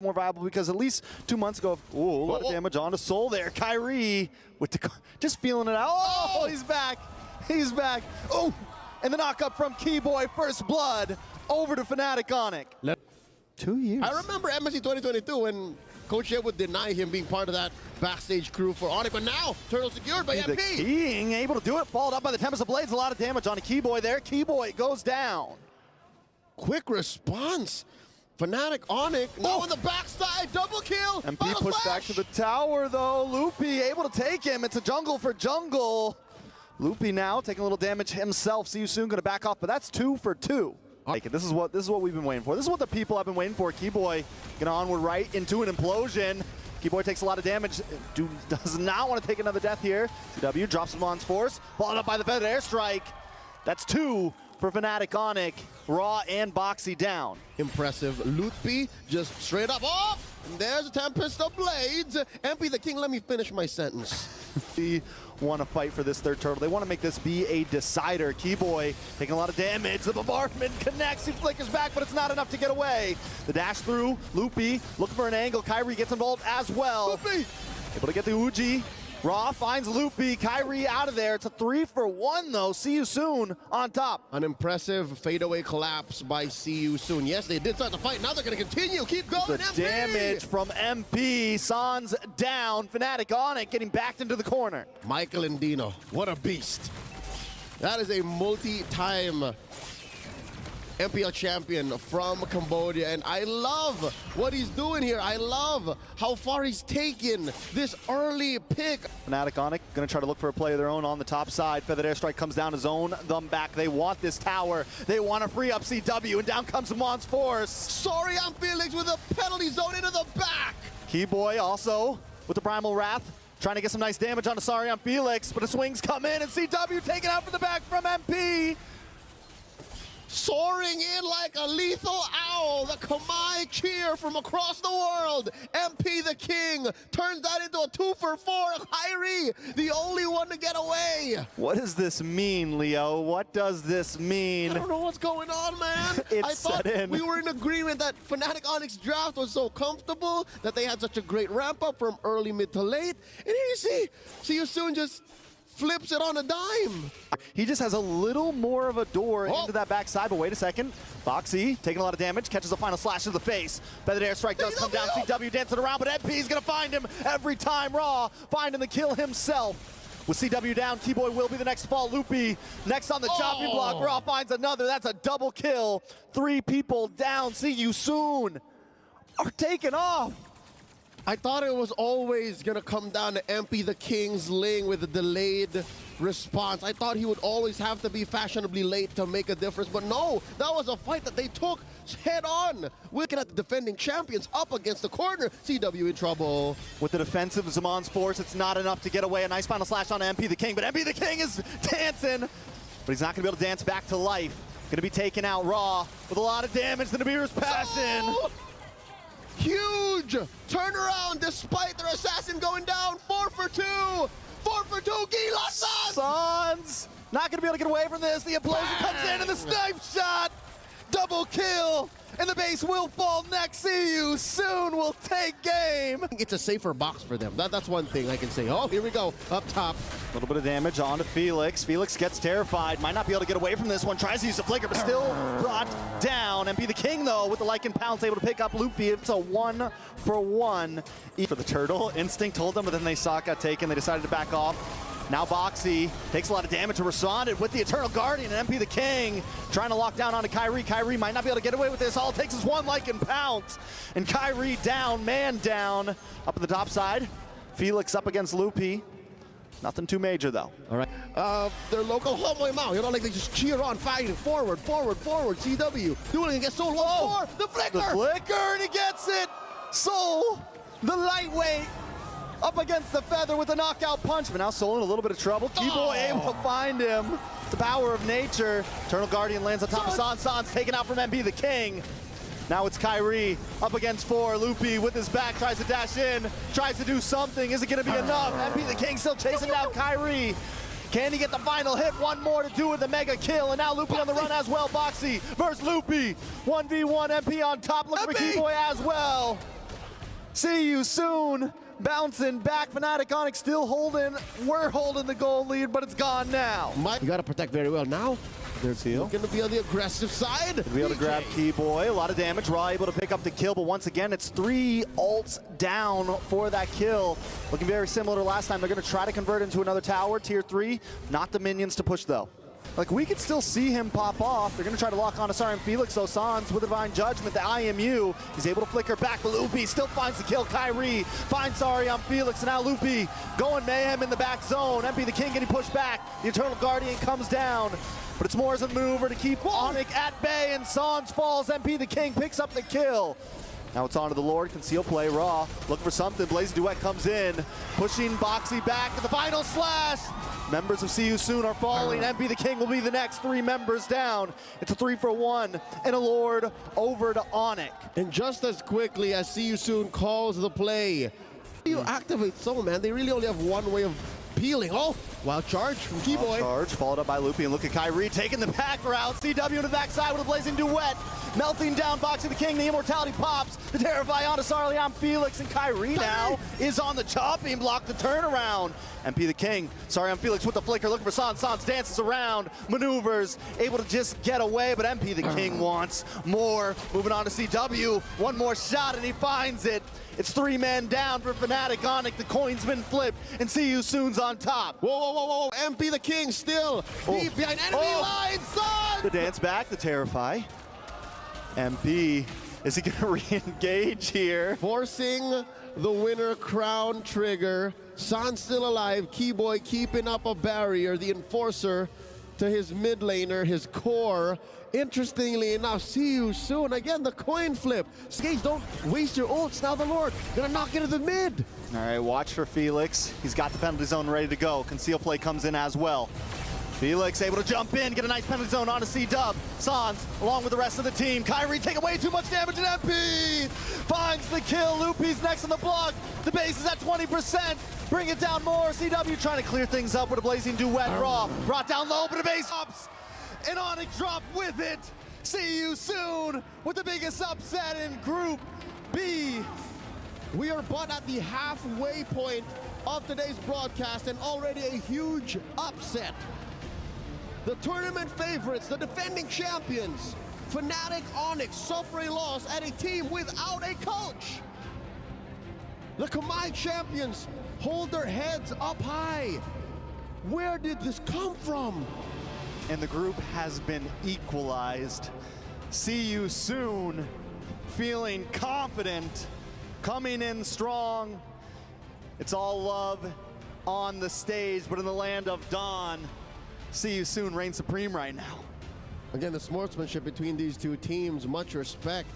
more viable because at least two months ago, ooh, a lot of damage on the soul there. Kairi with the just feeling it out. Oh, he's back. He's back. Oh, and the knock up from Kiboy, first blood over to Fnatic Onic. Let- Two years. I remember MSC 2022 when Coach Ed would deny him being part of that backstage crew for Onic, but now Turtle secured by The MP. King able to do it, followed up by the Tempest of Blades. A lot of damage on a Kiboy there. Kiboy goes down. Quick response. Fnatic now Oh. on the backside, double kill. MP Final pushed back to the tower though. Loopy able to take him. It's a jungle for jungle. Loopy now taking a little damage himself. See you soon. Going to back off, but that's two for two. This is what this is what we've been waiting for. This is what the people have been waiting for. Kiboy gonna onward right into an implosion. Kiboy takes a lot of damage. Dude does not want to take another death here. CW drops him on force, followed up by the feathered airstrike. That's two for Fnatic Onic. Raw and Boxy down. Impressive. Lootby just straight up. Oh! There's a Tempest of Blades. MP the King, let me finish my sentence. They want to fight for this third turtle. They want to make this be a decider. Kiboy taking a lot of damage. The bombardment connects. He flickers back, but it's not enough to get away. The dash through. Loopy looking for an angle. Kairi gets involved as well. Lootby! Able to get the Uji. Raw finds Loopy. Kairi out of there. It's a three for one, though. See you soon on top. An impressive fadeaway collapse by See You Soon. Yes, they did start the fight. Now they're going to continue. Keep going, The MP! damage from MP. Sans down. Fnatic on it, getting backed into the corner. Michael and Dino, what a beast. That is a multi-time MPL champion from Cambodia, and I love what he's doing here. I love how far he's taken this early pick. Fnatic Onic gonna try to look for a play of their own on the top side. Feathered Airstrike comes down to zone them back. They want this tower. They want to free up CW, and down comes Mons Force. Sorry, I'm Felix with a penalty zone into the back. Kiboy also with the Primal Wrath. Trying to get some nice damage on Asarion Felix, but the swings come in, and CW taken out from the back from MP. Soaring in like a lethal owl, the Khmer cheer from across the world. MP the King turns that into a two for four. Kairi, the only one to get away. What does this mean, Leo? What does this mean? I don't know what's going on, man. It I thought in. we were in agreement that Fnatic Onyx draft was so comfortable that they had such a great ramp up from early, mid to late. And here you see, see you soon just flips it on a dime. He just has a little more of a door Oh. into that backside, but wait a second. Boxy taking a lot of damage, catches a final slash to the face. Feathered Airstrike does come down. CW dancing around, but MP's gonna find him every time. Raw finding the kill himself. With CW down, Kiboy will be the next fall. Loopy next on the choppy Oh. block. Raw finds another. That's a double kill. Three people down. See you soon. Are taken off. I thought it was always gonna come down to MP the King's Ling with a delayed response. I thought he would always have to be fashionably late to make a difference, but no, that was a fight that they took head on. Looking at the defending champions up against the corner. CW in trouble. With the defensive Zamon's force, it's not enough to get away. A nice final slash on MP the King, but MP the King is dancing. But he's not going to be able to dance back to life. Going to be taken out raw with a lot of damage. The Nibiru's passion. Oh! Huge turnaround despite their assassin going down. Four for two. Four for two. Gila San. Sons not going to be able to get away from this. The implosion comes in and the snipe shot. Double kill. And the base will fall next. See you soon. We'll take game. It's a safer box for them. That, that's one thing I can say. Oh, here we go. Up top. A little bit of damage onto Felix. Felix gets terrified. Might not be able to get away from this one. Tries to use the flicker, but still brought down. And be the King, though, with the Lycan Pounce, able to pick up Luffy. It's a one for one for the Turtle. Instinct told them, but then they saw it got taken. They decided to back off. Now Boxy takes a lot of damage to responded with the Eternal Guardian and MP the King trying to lock down onto Kairi. Kairi might not be able to get away with this. All it takes is one Lycan Pounce. And Kairi down, man down. Up at the top side. Felix up against Loopy. Nothing too major, though. All right. Uh, their local Homoy Mao. You know, like they just cheer on, fighting forward, forward, forward. CW doing it against Soul. One more. The flicker. The flicker, and he gets it! Soul, the lightweight, up against the feather with a knockout punch. But now Soul in a little bit of trouble. Kiboy Oh. able to find him. The power of nature. Eternal Guardian lands on top of San. San's taken out from MP the King. Now it's Kairi up against four. Loopy with his back tries to dash in, tries to do something. Is it going to be enough? MP the King still chasing down Kairi. Can he get the final hit? One more to do with the mega kill. And now Loopy on the run as well. Boxy versus Loopy. 1v1 MP on top. Looking for MP. Kiboy as well. See you soon. Bouncing back. Fnatic Onic still holding. We're holding the goal lead, but it's gone now. Mike, you got to protect very well. Now, they're going to be on the aggressive side. Be able to grab Kiboy. A lot of damage. Raw able to pick up the kill, but once again, it's three alts down for that kill. Looking very similar to last time. They're going to try to convert into another tower, tier three. Not the minions to push, though. Like, we could still see him pop off. They're going to try to lock on Asari and Felix. Osans with Divine Judgment, the IMU. He's able to flicker back. Loopy still finds the kill. Kairi finds Sari on Felix. And now Loopy going mayhem in the back zone. MP the King getting pushed back. The Eternal Guardian comes down. But it's more as a mover to keep Onic at bay. And Sans falls. MP the King picks up the kill. Now it's on to the Lord. Conceal play. Raw. Look for something. Blaze Duet comes in. Pushing Boxy back at the final slash. Members of See You Soon are falling. MP the King will be the next three members down. It's a three for one. And a Lord over to Onic. And just as quickly as See You Soon calls the play, you activate Soul, man. They really only have one way of peeling. Oh, wild charge from Kiboy. Charge, followed up by Loopy, and look at Kairi taking the back route. CW to the backside with a blazing duet. Melting down, boxing the king, the immortality pops. The terrify onto Sarlian Felix, and Kairi now is on the chopping block, the turnaround. MP the king, Sarlian Felix with the flicker, looking for Sans. Sans dances around, maneuvers, able to just get away, but MP the king wants more. Moving on to CW, one more shot, and he finds it. It's three men down for Fnatic Onic. The coin's been flipped, and see you soon's on top. Whoa, whoa, whoa, whoa. MP the King still deep oh. behind enemy Oh. lines. Son! The dance back, the terrify. MP, is he gonna re-engage here? Forcing the winner crown trigger. San still alive. Kiboy keeping up a barrier. The enforcer to his mid laner, his core. Interestingly enough, see you soon. Again, the coin flip. Skage, don't waste your ults. Now the Lord gonna knock into the mid. All right, watch for Felix. He's got the penalty zone ready to go. Conceal play comes in as well. Felix able to jump in, get a nice penalty zone onto C-Dub. Sans, along with the rest of the team. Kairi taking way too much damage, and MP finds the kill. Loopy's next on the block. The base is at 20%. Bring it down more. CW trying to clear things up with a blazing duet. Raw brought down low, but the base ups. And Onic drop with it. See you soon with the biggest upset in Group B. We are but at the halfway point of today's broadcast and already a huge upset. The tournament favorites, the defending champions, Fnatic Onic suffer a loss at a team without a coach. The Khmer champions hold their heads up high. Where did this come from? and the group has been equalized. See you soon. Feeling confident, coming in strong. It's all love on the stage, but in the land of Dawn, see you soon reign supreme right now. Again, the sportsmanship between these two teams, much respect.